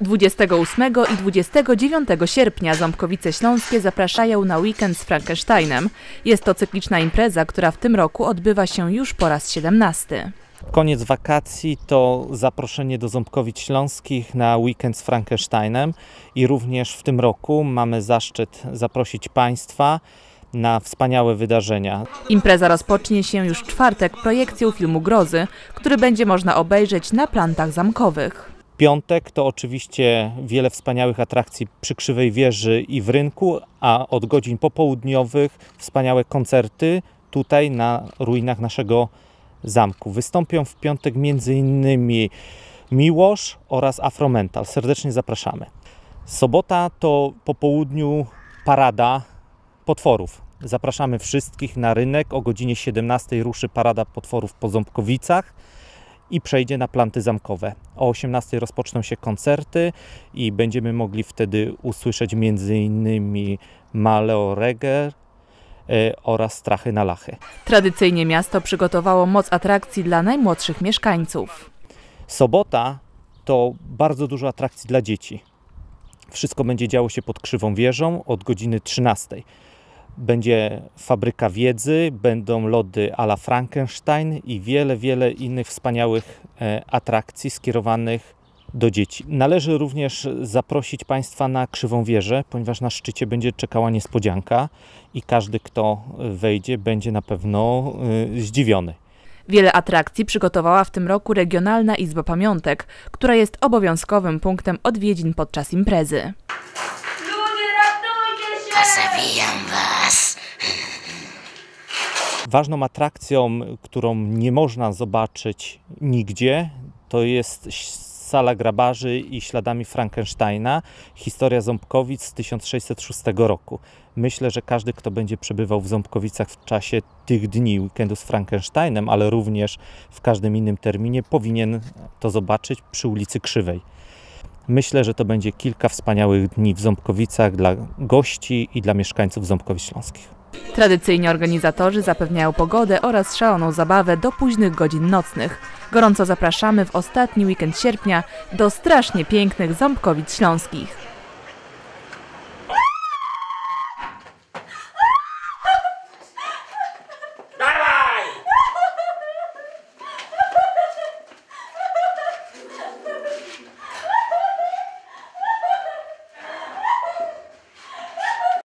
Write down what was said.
28 i 29 sierpnia Ząbkowice Śląskie zapraszają na weekend z Frankensteinem. Jest to cykliczna impreza, która w tym roku odbywa się już po raz 17. Koniec wakacji to zaproszenie do Ząbkowic Śląskich na weekend z Frankensteinem i również w tym roku mamy zaszczyt zaprosić Państwa na wspaniałe wydarzenia. Impreza rozpocznie się już w czwartek projekcją filmu Grozy, który będzie można obejrzeć na plantach zamkowych. Piątek to oczywiście wiele wspaniałych atrakcji przy Krzywej Wieży i w rynku, a od godzin popołudniowych wspaniałe koncerty tutaj na ruinach naszego zamku. Wystąpią w piątek m.in. Miłosz oraz Afromental. Serdecznie zapraszamy. Sobota to po południu parada potworów. Zapraszamy wszystkich na rynek. O godzinie 17 ruszy parada potworów po Ząbkowicach i przejdzie na planty zamkowe. O 18 rozpoczną się koncerty i będziemy mogli wtedy usłyszeć m.in. Maleo Reger oraz Strachy na Lachy. Tradycyjnie miasto przygotowało moc atrakcji dla najmłodszych mieszkańców. Sobota to bardzo dużo atrakcji dla dzieci. Wszystko będzie działo się pod krzywą wieżą od godziny 13. Będzie fabryka wiedzy, będą lody ala Frankenstein i wiele, wiele innych wspaniałych e, atrakcji skierowanych do dzieci. Należy również zaprosić Państwa na Krzywą Wieżę, ponieważ na szczycie będzie czekała niespodzianka i każdy, kto wejdzie, będzie na pewno e, zdziwiony. Wiele atrakcji przygotowała w tym roku Regionalna Izba Pamiątek, która jest obowiązkowym punktem odwiedzin podczas imprezy. Ludzie, ratujcie się! Zabijam was. Ważną atrakcją, którą nie można zobaczyć nigdzie, to jest sala grabarzy i śladami Frankensteina, historia Ząbkowic z 1606 roku. Myślę, że każdy, kto będzie przebywał w Ząbkowicach w czasie tych dni weekendu z Frankensteinem, ale również w każdym innym terminie, powinien to zobaczyć przy ulicy Krzywej. Myślę, że to będzie kilka wspaniałych dni w Ząbkowicach dla gości i dla mieszkańców Ząbkowic Śląskich. Tradycyjnie organizatorzy zapewniają pogodę oraz szaloną zabawę do późnych godzin nocnych. Gorąco zapraszamy w ostatni weekend sierpnia do strasznie pięknych Ząbkowic Śląskich.